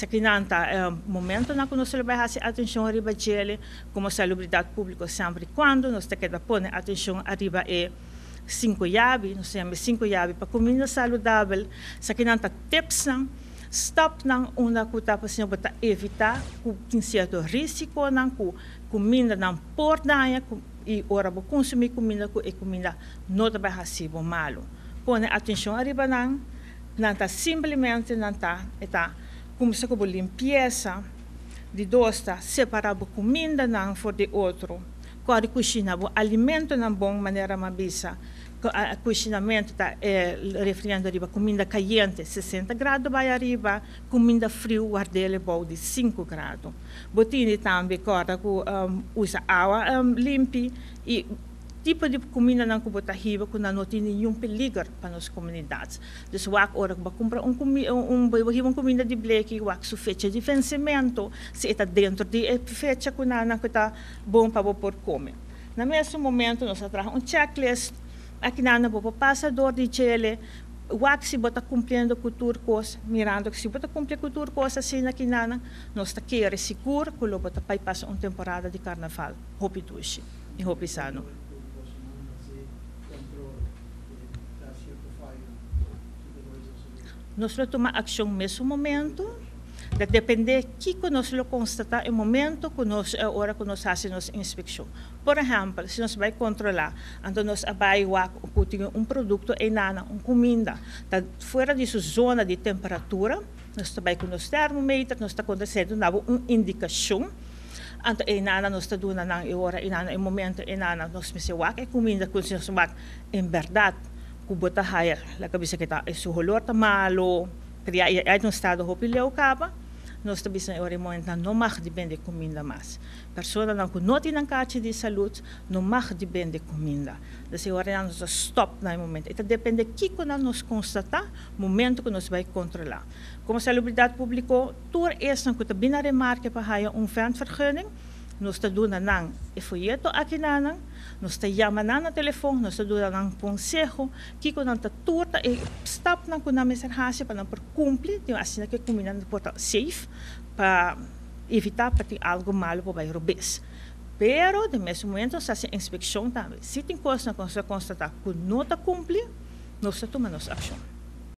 Sa kinanta, é um momento na que nós levamos atenção arriba dele, como salubridade pública sempre quando nós temos que pôr atenção arriba é cinco chaves, nós temos cinco chaves para comida saudável, sa kinanta tips não, stop não uma que para senhor para evitar que certo risco não comida não por daia e ora para consumir comida que comida não vai receber malo. Põe atenção arriba não, não está simplesmente não está, está começa com a limpeza de dosta, separar a comida não for de outro. Quando cozinha o alimento não bom maneira mabisa, a cozinhamento está é, referindo a comida caliente, 60 graus vai arriba, comida frio, guardele bom de 5 graus. Botini também corta que um, usa água um, limpa e tipo de comida não que botar riba que não tem nenhum perigo para as comunidades. Então, wak ora que comprar um um um uma comida de bleque, wak su fecha de vencimento, se está dentro de fecha que não que está bom para por comer. No mesmo momento nós trazemos um checklist aqui na bobo passador de Chile, wak se bota cumprindo com turcos, mirando que se bota cumprir com turcos assim aqui na nós está querer seguro que lo bota para passar uma temporada de carnaval, hopi tushi e hopi sano. Nós tomamos ação no mesmo momento, de depender que nós constatar no momento que nós a hora que nós fazemos inspeção. Por exemplo, se nós vai controlar, então nós vai um produto em nana, uma comida, está fora de sua zona de temperatura, nós vai com os termômetros, nós está acontecendo uma indicação, então, em nana nós está dando na hora, em nana, em momento, em nana, nós se wak, é comida que nós em verdade, kubota haya la kabisa kita isu holor ta malo kriya ay no estado hopileu kaba nós também ori momento não mag de bende comida mais pessoa não que não tem caixa de saúde não mag de bende comida então ori nós stop na momento então depende que quando nós constatar momento que nós vai controlar como salubridade pública tour é não que também na remarque para haya um vergunning nós está dando nang e aqui nós está chamando na está dando nang consejo que quando está torta e stop nang com a mensagem para não por cumprir tem assim que combinando porta safe para evitar para ter algo malo para o roubar pero de mesmo momento se a inspeção também se tem coisa que você constatar que não está cumprir nós tomando ação